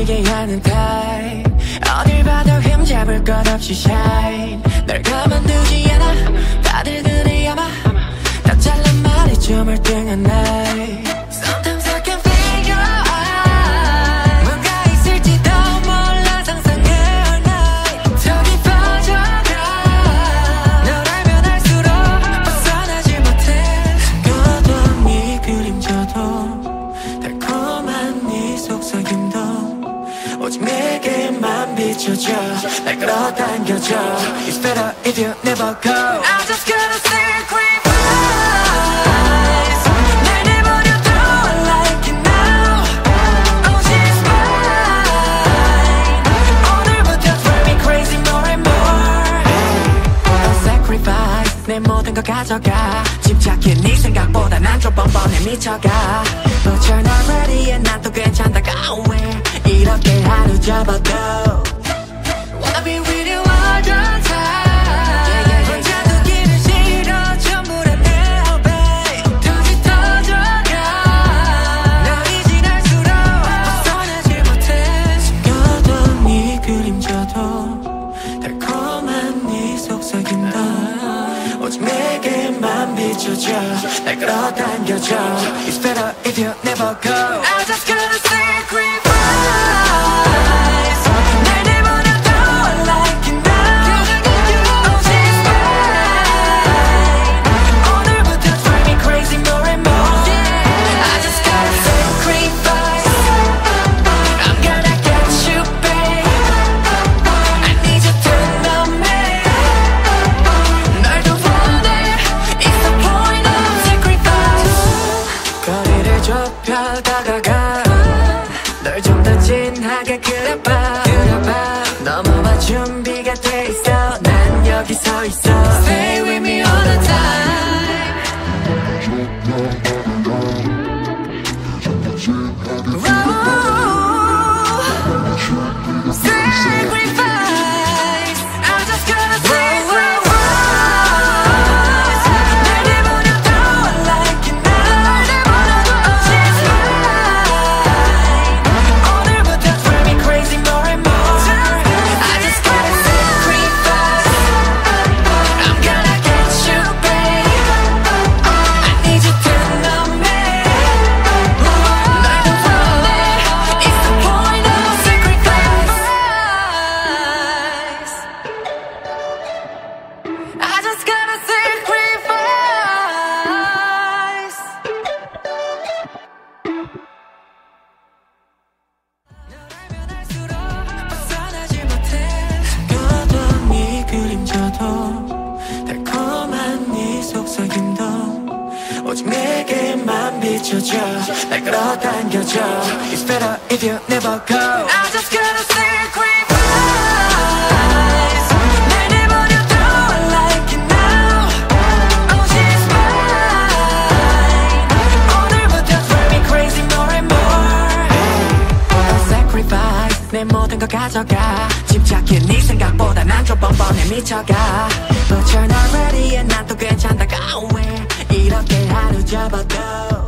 하게 하는 타입 어딜 봐도 흠잡을 것 없이 shine. 널 가만두지 않아. 다들 그래 아마 다 잘난 말이 좀 얼등한 나 비춰져 날 끌어당겨줘 It's better if you never go I just I like it Oh sacrifice 내 모든 걸 가져가 집착해 네 생각보다 난 좀 뻔뻔해 미쳐가 But you're not ready and 난또 괜찮다가 왜 이렇게 하루 접어도 비춰줘 날 끌어당겨줘 It's better if you never go I just gotta 좁혀 다가가. 널 좀 더 진하게 그려봐. 그려봐. 넘어와 준비가 돼 있어. 난 여기 서 있어. Stay with me all the time 내게만 비춰줘 날 끌어당겨줘 It's better if you never go I just gotta Oh I'll sacrifice 내 모든 걸 가져가 집착해 네 생각보다 난 좀 뻔뻔해 미쳐가 But you're not ready and 난또 괜찮다가 왜 이렇게 하루 접어도